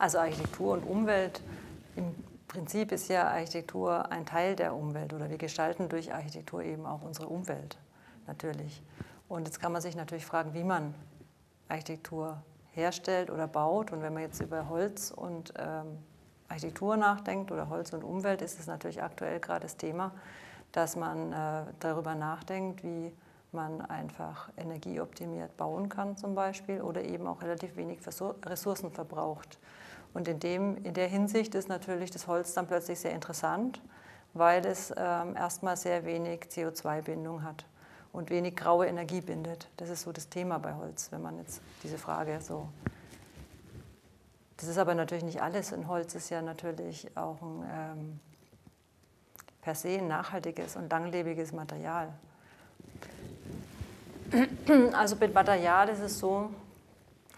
Also Architektur und Umwelt, im Prinzip ist ja Architektur ein Teil der Umwelt oder wir gestalten durch Architektur eben auch unsere Umwelt natürlich. Und jetzt kann man sich natürlich fragen, wie man Architektur herstellt oder baut. Und wenn man jetzt über Holz und ähm, Architektur nachdenkt oder Holz und Umwelt, ist es natürlich aktuell gerade das Thema, dass man äh, darüber nachdenkt, wie man einfach energieoptimiert bauen kann zum Beispiel oder eben auch relativ wenig Ressourcen verbraucht. Und in, dem, in der Hinsicht ist natürlich das Holz dann plötzlich sehr interessant, weil es ähm, erstmal sehr wenig CO2-Bindung hat und wenig graue Energie bindet. Das ist so das Thema bei Holz, wenn man jetzt diese Frage so. Das ist aber natürlich nicht alles. Ein Holz ist ja natürlich auch ein ähm, per se ein nachhaltiges und langlebiges Material. Also mit Material ist es so,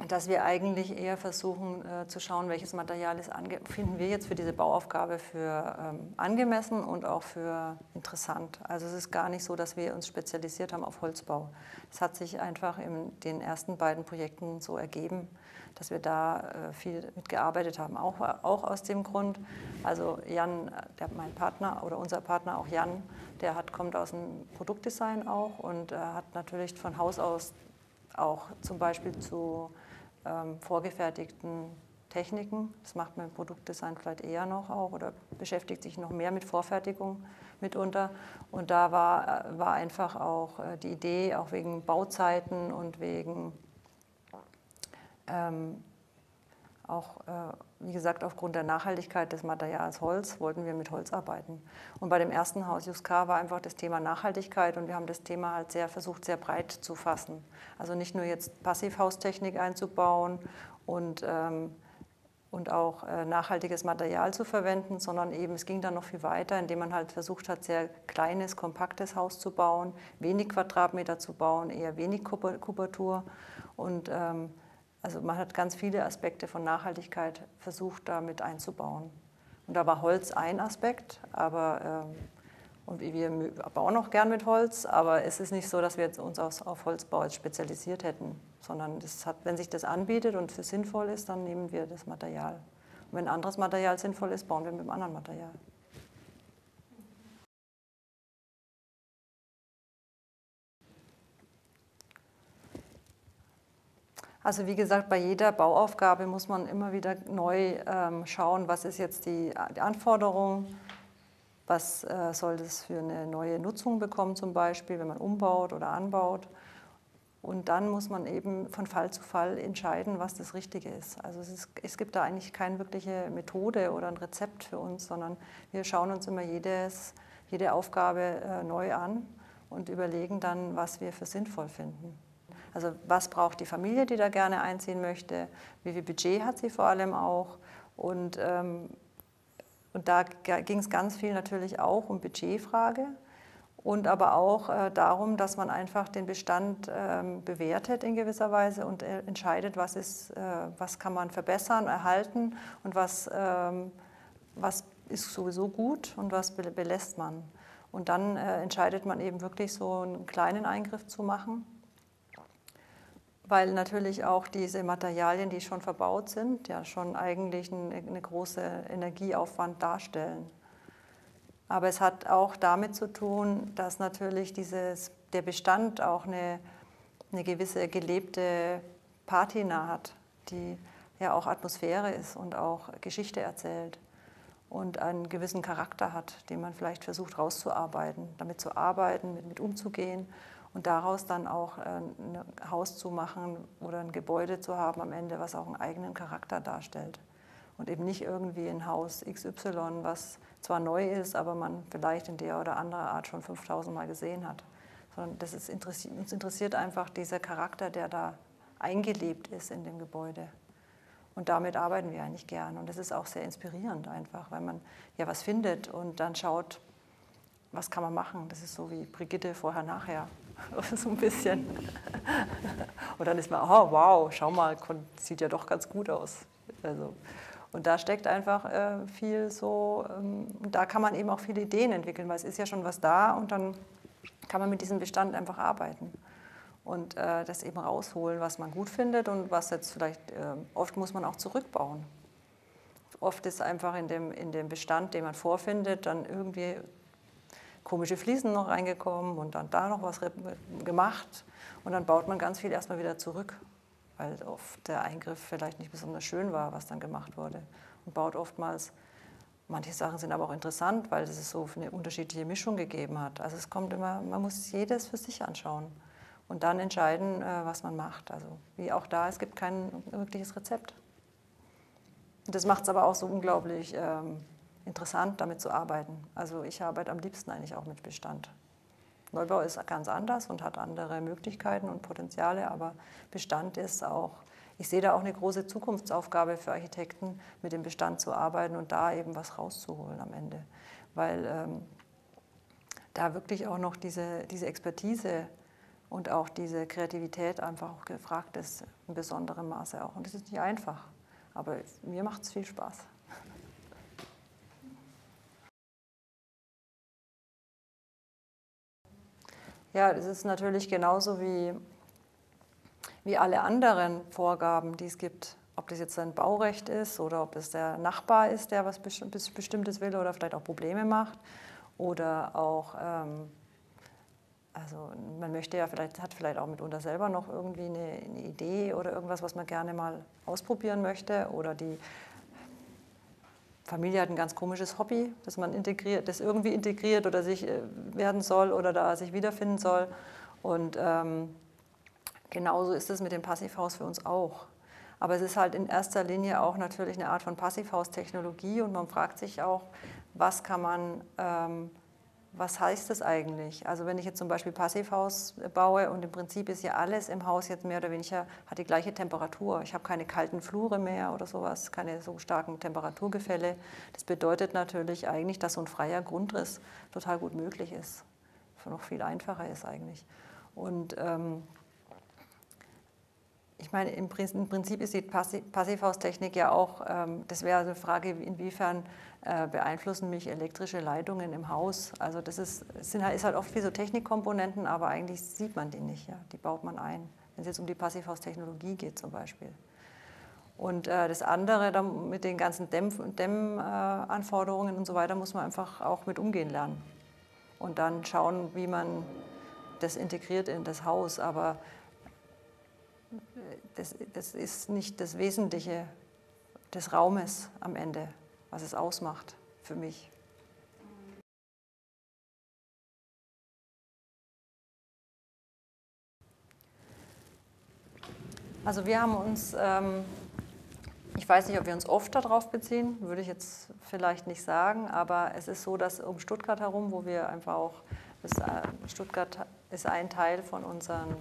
dass wir eigentlich eher versuchen äh, zu schauen, welches Material ist finden wir jetzt für diese Bauaufgabe für ähm, angemessen und auch für interessant. Also es ist gar nicht so, dass wir uns spezialisiert haben auf Holzbau. Es hat sich einfach in den ersten beiden Projekten so ergeben, dass wir da äh, viel mitgearbeitet haben. Auch, auch aus dem Grund, also Jan, der, mein Partner oder unser Partner, auch Jan, der hat, kommt aus dem Produktdesign auch und äh, hat natürlich von Haus aus auch zum Beispiel zu ähm, vorgefertigten Techniken. Das macht man im Produktdesign vielleicht eher noch auch oder beschäftigt sich noch mehr mit Vorfertigung mitunter. Und da war, äh, war einfach auch äh, die Idee, auch wegen Bauzeiten und wegen ähm, auch, äh, wie gesagt, aufgrund der Nachhaltigkeit des Materials Holz wollten wir mit Holz arbeiten. Und bei dem ersten Haus Juska war einfach das Thema Nachhaltigkeit und wir haben das Thema halt sehr versucht, sehr breit zu fassen. Also nicht nur jetzt Passivhaustechnik einzubauen und, ähm, und auch äh, nachhaltiges Material zu verwenden, sondern eben es ging dann noch viel weiter, indem man halt versucht hat, sehr kleines, kompaktes Haus zu bauen, wenig Quadratmeter zu bauen, eher wenig Kubatur und ähm, also man hat ganz viele Aspekte von Nachhaltigkeit versucht, da mit einzubauen. Und da war Holz ein Aspekt, aber ähm, und wir bauen auch gern mit Holz, aber es ist nicht so, dass wir uns auf Holzbau jetzt spezialisiert hätten, sondern hat, wenn sich das anbietet und für sinnvoll ist, dann nehmen wir das Material. Und wenn anderes Material sinnvoll ist, bauen wir mit einem anderen Material. Also wie gesagt, bei jeder Bauaufgabe muss man immer wieder neu ähm, schauen, was ist jetzt die, die Anforderung, was äh, soll das für eine neue Nutzung bekommen zum Beispiel, wenn man umbaut oder anbaut. Und dann muss man eben von Fall zu Fall entscheiden, was das Richtige ist. Also es, ist, es gibt da eigentlich keine wirkliche Methode oder ein Rezept für uns, sondern wir schauen uns immer jedes, jede Aufgabe äh, neu an und überlegen dann, was wir für sinnvoll finden. Also was braucht die Familie, die da gerne einziehen möchte? Wie viel Budget hat sie vor allem auch? Und, ähm, und da ging es ganz viel natürlich auch um Budgetfrage und aber auch äh, darum, dass man einfach den Bestand ähm, bewertet in gewisser Weise und äh, entscheidet, was, ist, äh, was kann man verbessern, erhalten und was, ähm, was ist sowieso gut und was belässt man. Und dann äh, entscheidet man eben wirklich so einen kleinen Eingriff zu machen weil natürlich auch diese Materialien, die schon verbaut sind, ja schon eigentlich eine, eine große Energieaufwand darstellen. Aber es hat auch damit zu tun, dass natürlich dieses, der Bestand auch eine, eine gewisse gelebte Patina hat, die ja auch Atmosphäre ist und auch Geschichte erzählt und einen gewissen Charakter hat, den man vielleicht versucht rauszuarbeiten, damit zu arbeiten, mit, mit umzugehen und daraus dann auch äh, ein Haus zu machen oder ein Gebäude zu haben am Ende, was auch einen eigenen Charakter darstellt. Und eben nicht irgendwie ein Haus XY, was zwar neu ist, aber man vielleicht in der oder anderer Art schon 5000 Mal gesehen hat. Sondern das ist interessiert, uns interessiert einfach dieser Charakter, der da eingelebt ist in dem Gebäude. Und damit arbeiten wir eigentlich gern. Und das ist auch sehr inspirierend einfach, weil man ja was findet und dann schaut, was kann man machen. Das ist so wie Brigitte vorher, nachher. so ein bisschen. Und dann ist man, oh wow, schau mal, sieht ja doch ganz gut aus. Also, und da steckt einfach äh, viel so, ähm, da kann man eben auch viele Ideen entwickeln, weil es ist ja schon was da und dann kann man mit diesem Bestand einfach arbeiten und äh, das eben rausholen, was man gut findet und was jetzt vielleicht, äh, oft muss man auch zurückbauen. oft ist einfach in dem, in dem Bestand, den man vorfindet, dann irgendwie komische Fliesen noch reingekommen und dann da noch was gemacht. Und dann baut man ganz viel erstmal wieder zurück, weil oft der Eingriff vielleicht nicht besonders schön war, was dann gemacht wurde. Und baut oftmals, manche Sachen sind aber auch interessant, weil es so eine unterschiedliche Mischung gegeben hat. Also es kommt immer, man muss jedes für sich anschauen und dann entscheiden, äh, was man macht. Also wie auch da, es gibt kein wirkliches Rezept. Das macht es aber auch so unglaublich ähm, interessant, damit zu arbeiten. Also ich arbeite am liebsten eigentlich auch mit Bestand. Neubau ist ganz anders und hat andere Möglichkeiten und Potenziale, aber Bestand ist auch, ich sehe da auch eine große Zukunftsaufgabe für Architekten, mit dem Bestand zu arbeiten und da eben was rauszuholen am Ende. Weil ähm, da wirklich auch noch diese, diese Expertise und auch diese Kreativität einfach auch gefragt ist, in besonderem Maße auch. Und das ist nicht einfach, aber mir macht es viel Spaß. Ja, das ist natürlich genauso wie, wie alle anderen Vorgaben, die es gibt. Ob das jetzt ein Baurecht ist oder ob es der Nachbar ist, der was Bestimmtes will oder vielleicht auch Probleme macht. Oder auch, ähm, also man möchte ja vielleicht, hat vielleicht auch mitunter selber noch irgendwie eine, eine Idee oder irgendwas, was man gerne mal ausprobieren möchte. Oder die Familie hat ein ganz komisches Hobby, das man integriert, das irgendwie integriert oder sich äh, werden soll oder da sich wiederfinden soll. Und ähm, genauso ist es mit dem Passivhaus für uns auch. Aber es ist halt in erster Linie auch natürlich eine Art von Passivhaus-Technologie und man fragt sich auch, was kann man ähm, was heißt das eigentlich? Also wenn ich jetzt zum Beispiel Passivhaus baue und im Prinzip ist ja alles im Haus jetzt mehr oder weniger, hat die gleiche Temperatur. Ich habe keine kalten Flure mehr oder sowas, keine so starken Temperaturgefälle. Das bedeutet natürlich eigentlich, dass so ein freier Grundriss total gut möglich ist. Noch viel einfacher ist eigentlich. Und ähm, ich meine, im Prinzip ist die Passivhaustechnik ja auch, ähm, das wäre eine Frage, inwiefern äh, beeinflussen mich elektrische Leitungen im Haus. Also das ist, sind halt, ist halt oft wie so Technikkomponenten, aber eigentlich sieht man die nicht. Ja? Die baut man ein, wenn es jetzt um die Passivhaustechnologie geht zum Beispiel. Und äh, das andere, mit den ganzen Dämmanforderungen Dämm, äh, und so weiter, muss man einfach auch mit umgehen lernen. Und dann schauen, wie man das integriert in das Haus. Aber das, das ist nicht das Wesentliche des Raumes am Ende was es ausmacht für mich. Also wir haben uns, ähm, ich weiß nicht, ob wir uns oft darauf beziehen, würde ich jetzt vielleicht nicht sagen, aber es ist so, dass um Stuttgart herum, wo wir einfach auch, äh, Stuttgart ist ein Teil von unserem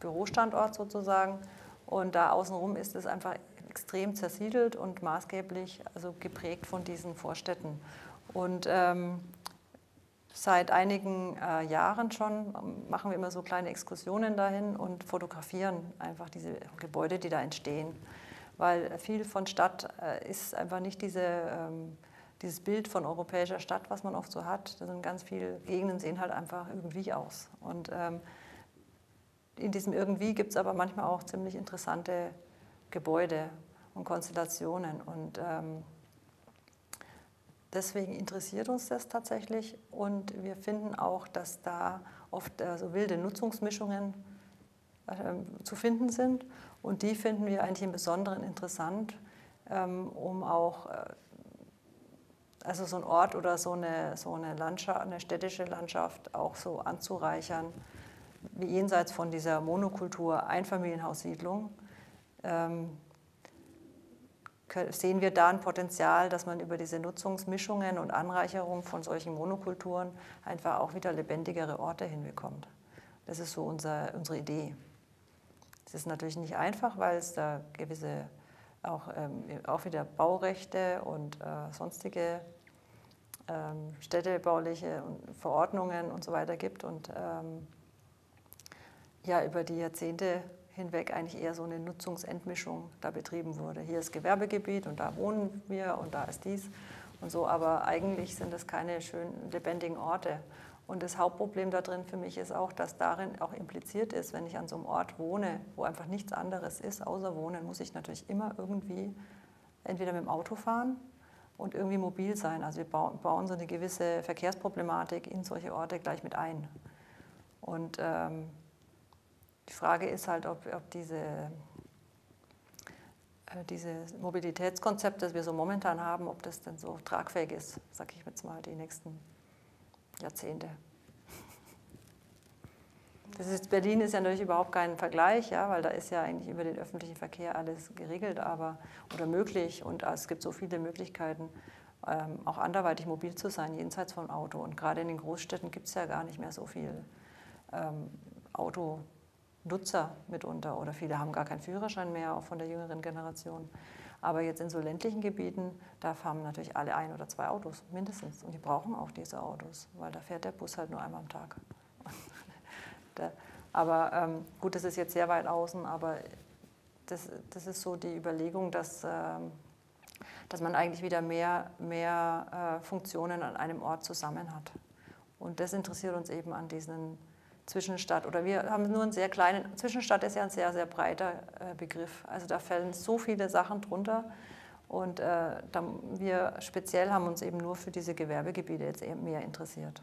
Bürostandort sozusagen und da außenrum ist es einfach extrem zersiedelt und maßgeblich also geprägt von diesen Vorstädten. Und ähm, seit einigen äh, Jahren schon machen wir immer so kleine Exkursionen dahin und fotografieren einfach diese Gebäude, die da entstehen. Weil viel von Stadt äh, ist einfach nicht diese, ähm, dieses Bild von europäischer Stadt, was man oft so hat. Da sind ganz viele Gegenden, sehen halt einfach irgendwie aus. Und ähm, in diesem irgendwie gibt es aber manchmal auch ziemlich interessante Gebäude und Konstellationen. Und ähm, deswegen interessiert uns das tatsächlich. Und wir finden auch, dass da oft äh, so wilde Nutzungsmischungen äh, zu finden sind. Und die finden wir eigentlich im Besonderen interessant, ähm, um auch äh, also so ein Ort oder so eine, so eine Landschaft, eine städtische Landschaft auch so anzureichern, jenseits von dieser Monokultur Einfamilienhaussiedlung, ähm, sehen wir da ein Potenzial, dass man über diese Nutzungsmischungen und Anreicherung von solchen Monokulturen einfach auch wieder lebendigere Orte hinbekommt. Das ist so unser, unsere Idee. Es ist natürlich nicht einfach, weil es da gewisse auch, ähm, auch wieder Baurechte und äh, sonstige ähm, städtebauliche Verordnungen und so weiter gibt und ähm, ja über die Jahrzehnte hinweg eigentlich eher so eine Nutzungsentmischung da betrieben wurde. Hier ist Gewerbegebiet und da wohnen wir und da ist dies und so, aber eigentlich sind das keine schönen, lebendigen Orte. Und das Hauptproblem da drin für mich ist auch, dass darin auch impliziert ist, wenn ich an so einem Ort wohne, wo einfach nichts anderes ist, außer Wohnen, muss ich natürlich immer irgendwie entweder mit dem Auto fahren und irgendwie mobil sein. Also wir bauen so eine gewisse Verkehrsproblematik in solche Orte gleich mit ein. Und ähm, die Frage ist halt, ob, ob diese, äh, dieses Mobilitätskonzept, das wir so momentan haben, ob das denn so tragfähig ist, sage ich jetzt mal, die nächsten Jahrzehnte. Das ist, Berlin ist ja natürlich überhaupt kein Vergleich, ja, weil da ist ja eigentlich über den öffentlichen Verkehr alles geregelt aber, oder möglich und es gibt so viele Möglichkeiten, ähm, auch anderweitig mobil zu sein, jenseits vom Auto. Und gerade in den Großstädten gibt es ja gar nicht mehr so viel ähm, Autonutzer mitunter oder viele haben gar keinen Führerschein mehr, auch von der jüngeren Generation. Aber jetzt in so ländlichen Gebieten, da fahren natürlich alle ein oder zwei Autos mindestens. Und die brauchen auch diese Autos, weil da fährt der Bus halt nur einmal am Tag. aber ähm, gut, das ist jetzt sehr weit außen, aber das, das ist so die Überlegung, dass, ähm, dass man eigentlich wieder mehr, mehr äh, Funktionen an einem Ort zusammen hat. Und das interessiert uns eben an diesen Zwischenstadt. Oder wir haben nur einen sehr kleinen, Zwischenstadt ist ja ein sehr, sehr breiter äh, Begriff. Also da fallen so viele Sachen drunter. Und äh, wir speziell haben uns eben nur für diese Gewerbegebiete jetzt eben mehr interessiert.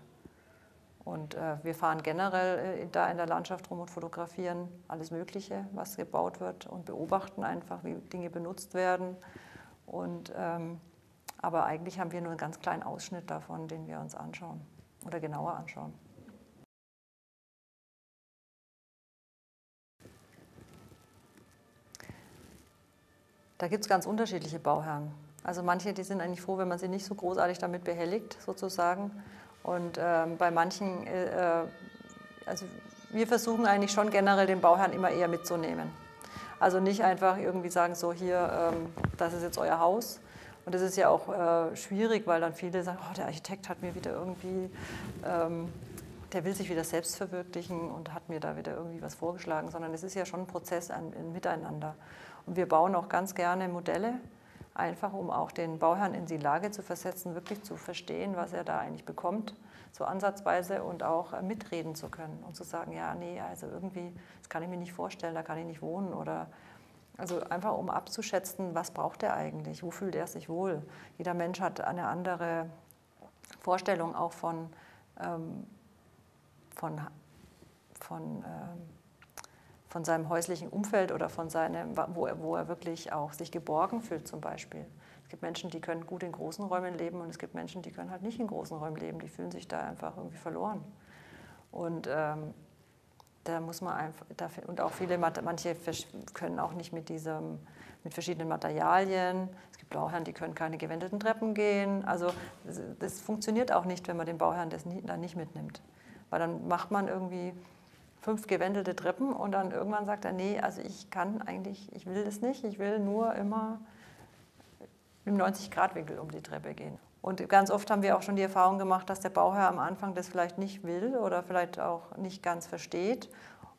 Und äh, wir fahren generell äh, da in der Landschaft rum und fotografieren alles Mögliche, was gebaut wird und beobachten einfach, wie Dinge benutzt werden. Und, ähm, aber eigentlich haben wir nur einen ganz kleinen Ausschnitt davon, den wir uns anschauen oder genauer anschauen. Da gibt es ganz unterschiedliche Bauherren. Also manche, die sind eigentlich froh, wenn man sie nicht so großartig damit behelligt, sozusagen. Und ähm, bei manchen, äh, äh, also wir versuchen eigentlich schon generell den Bauherrn immer eher mitzunehmen. Also nicht einfach irgendwie sagen, so hier, ähm, das ist jetzt euer Haus. Und das ist ja auch äh, schwierig, weil dann viele sagen, oh, der Architekt hat mir wieder irgendwie, ähm, der will sich wieder selbst verwirklichen und hat mir da wieder irgendwie was vorgeschlagen, sondern es ist ja schon ein Prozess, ein Miteinander. Und wir bauen auch ganz gerne Modelle einfach um auch den Bauherrn in die Lage zu versetzen, wirklich zu verstehen, was er da eigentlich bekommt, so ansatzweise und auch mitreden zu können und zu sagen, ja, nee, also irgendwie, das kann ich mir nicht vorstellen, da kann ich nicht wohnen oder also einfach um abzuschätzen, was braucht er eigentlich, wo fühlt er sich wohl. Jeder Mensch hat eine andere Vorstellung auch von, ähm, von, von ähm, von seinem häuslichen Umfeld oder von seinem, wo er, wo er wirklich auch sich geborgen fühlt zum Beispiel. Es gibt Menschen, die können gut in großen Räumen leben und es gibt Menschen, die können halt nicht in großen Räumen leben, die fühlen sich da einfach irgendwie verloren. Und ähm, da muss man einfach, und auch viele, manche können auch nicht mit diesem, mit verschiedenen Materialien. Es gibt Bauherren, die können keine gewendeten Treppen gehen. Also das, das funktioniert auch nicht, wenn man den Bauherrn das nie, dann nicht mitnimmt. Weil dann macht man irgendwie fünf gewendelte Treppen und dann irgendwann sagt er, nee, also ich kann eigentlich, ich will das nicht, ich will nur immer im 90-Grad-Winkel um die Treppe gehen. Und ganz oft haben wir auch schon die Erfahrung gemacht, dass der Bauherr am Anfang das vielleicht nicht will oder vielleicht auch nicht ganz versteht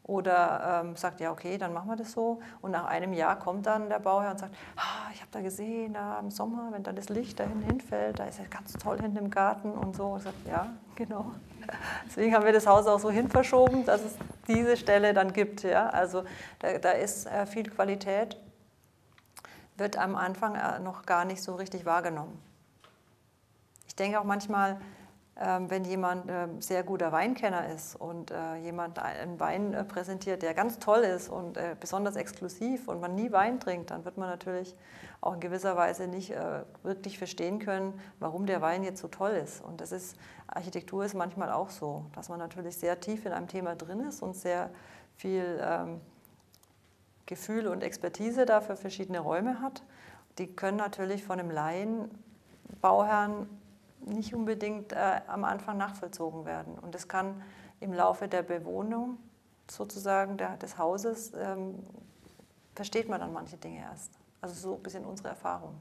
oder ähm, sagt, ja, okay, dann machen wir das so. Und nach einem Jahr kommt dann der Bauherr und sagt, ah, ich habe da gesehen, da im Sommer, wenn dann das Licht dahin hinfällt, da ist ja ganz toll hinten im Garten und so. Und sagt, ja, genau. Deswegen haben wir das Haus auch so hin verschoben, dass es diese Stelle dann gibt. Ja? Also da, da ist äh, viel Qualität, wird am Anfang äh, noch gar nicht so richtig wahrgenommen. Ich denke auch manchmal, wenn jemand ähm, sehr guter Weinkenner ist und äh, jemand einen Wein präsentiert, der ganz toll ist und besonders exklusiv und man nie Wein trinkt, dann wird man natürlich auch in gewisser Weise nicht wirklich verstehen können, warum der Wein jetzt so toll ist. Und das ist Architektur ist manchmal auch so, dass man natürlich sehr tief in einem Thema drin ist und sehr viel ähm, Gefühl und Expertise dafür verschiedene Räume hat. Die können natürlich von einem Laien, Bauherrn nicht unbedingt äh, am Anfang nachvollzogen werden. Und das kann im Laufe der Bewohnung sozusagen der, des Hauses, ähm, versteht man dann manche Dinge erst. Also so ein bisschen unsere Erfahrung.